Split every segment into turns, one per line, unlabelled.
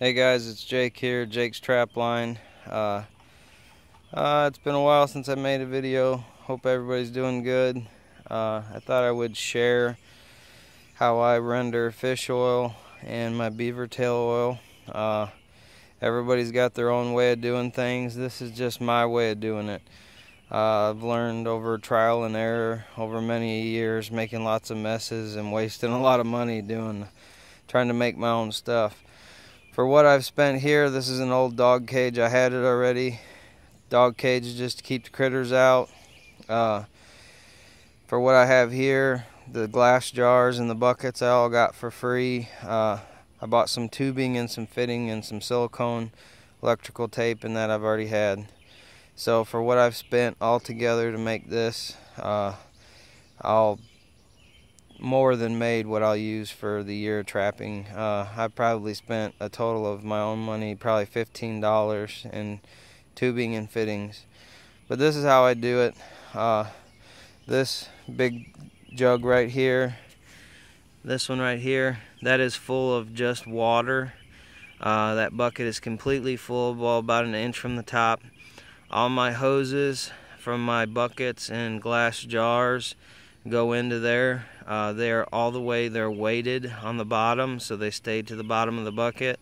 Hey guys, it's Jake here, Jake's Trapline. Uh, uh, it's been a while since I made a video. Hope everybody's doing good. Uh, I thought I would share how I render fish oil and my beaver tail oil. Uh, everybody's got their own way of doing things. This is just my way of doing it. Uh, I've learned over trial and error over many years, making lots of messes and wasting a lot of money doing, trying to make my own stuff for what I've spent here, this is an old dog cage. I had it already. Dog cage just to keep the critters out. Uh, for what I have here, the glass jars and the buckets I all got for free. Uh, I bought some tubing and some fitting and some silicone electrical tape and that I've already had. So for what I've spent all together to make this, uh, I'll more than made what I'll use for the year trapping. Uh, I probably spent a total of my own money, probably $15 in tubing and fittings. But this is how I do it. Uh, this big jug right here, this one right here, that is full of just water. Uh, that bucket is completely full, well about an inch from the top. All my hoses from my buckets and glass jars go into there. Uh, they're all the way, they're weighted on the bottom, so they stay to the bottom of the bucket.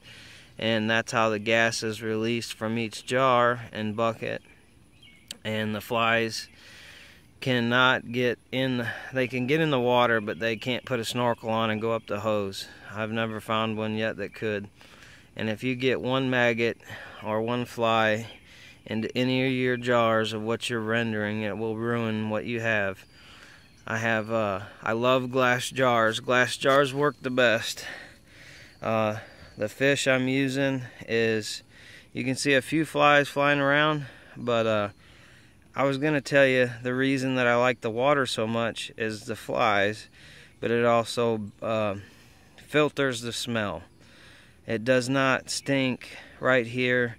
And that's how the gas is released from each jar and bucket. And the flies cannot get in, they can get in the water, but they can't put a snorkel on and go up the hose. I've never found one yet that could. And if you get one maggot or one fly into any of your jars of what you're rendering, it will ruin what you have. I have, uh, I love glass jars. Glass jars work the best. Uh, the fish I'm using is, you can see a few flies flying around, but uh, I was going to tell you the reason that I like the water so much is the flies, but it also uh, filters the smell. It does not stink right here.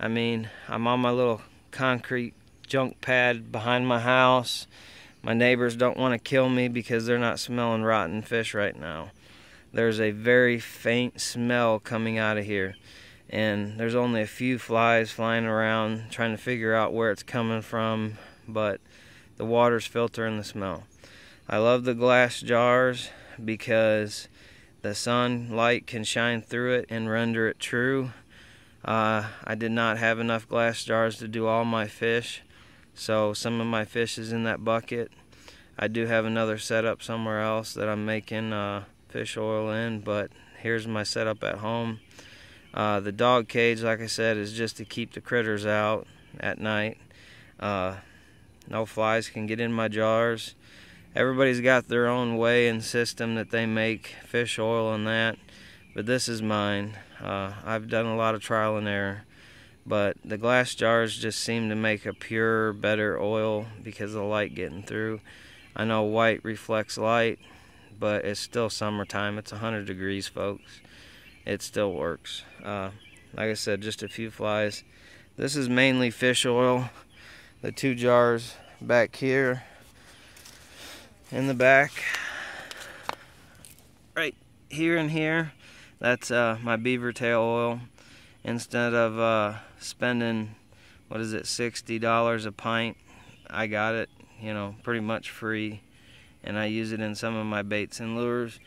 I mean, I'm on my little concrete junk pad behind my house my neighbors don't want to kill me because they're not smelling rotten fish right now. There's a very faint smell coming out of here. And there's only a few flies flying around trying to figure out where it's coming from. But the water's filtering the smell. I love the glass jars because the sunlight can shine through it and render it true. Uh, I did not have enough glass jars to do all my fish. So some of my fish is in that bucket. I do have another setup somewhere else that I'm making uh, fish oil in, but here's my setup at home. Uh, the dog cage, like I said, is just to keep the critters out at night. Uh, no flies can get in my jars. Everybody's got their own way and system that they make fish oil and that, but this is mine. Uh, I've done a lot of trial and error but the glass jars just seem to make a pure better oil because of the light getting through. I know white reflects light but it's still summertime. It's 100 degrees folks. It still works. Uh, like I said just a few flies. This is mainly fish oil. The two jars back here in the back. Right here and here. That's uh, my beaver tail oil instead of uh, spending what is it $60 a pint I got it you know pretty much free and I use it in some of my baits and lures.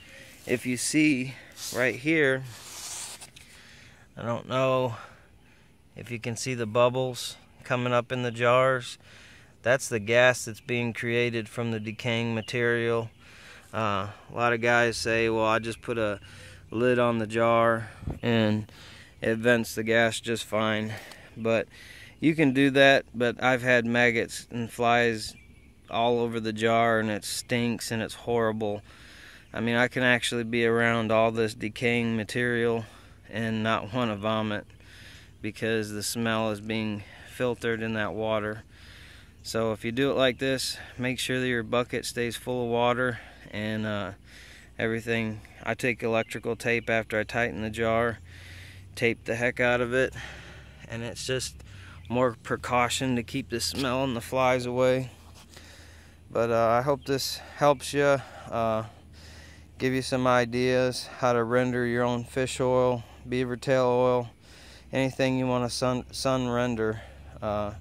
If you see right here I don't know if you can see the bubbles coming up in the jars. That's the gas that's being created from the decaying material. Uh, a lot of guys say well I just put a lid on the jar and it vents the gas just fine. But you can do that but I've had maggots and flies all over the jar and it stinks and it's horrible. I mean I can actually be around all this decaying material and not want to vomit because the smell is being filtered in that water. So if you do it like this make sure that your bucket stays full of water and uh, everything. I take electrical tape after I tighten the jar tape the heck out of it and it's just more precaution to keep the smell and the flies away but uh, I hope this helps you uh, give you some ideas how to render your own fish oil beaver tail oil, anything you want to sun, sun render. Uh,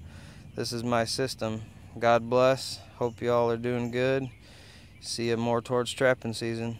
this is my system. God bless. Hope you all are doing good. See you more towards trapping season.